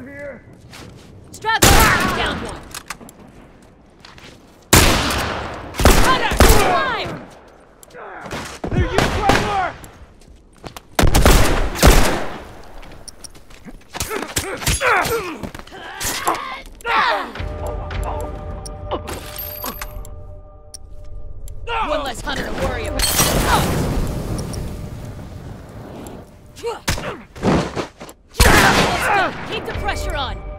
out here. Strap down one. Cutter! Climb! There you Trevor! One less hunter to worry about. Oh. Keep the pressure on.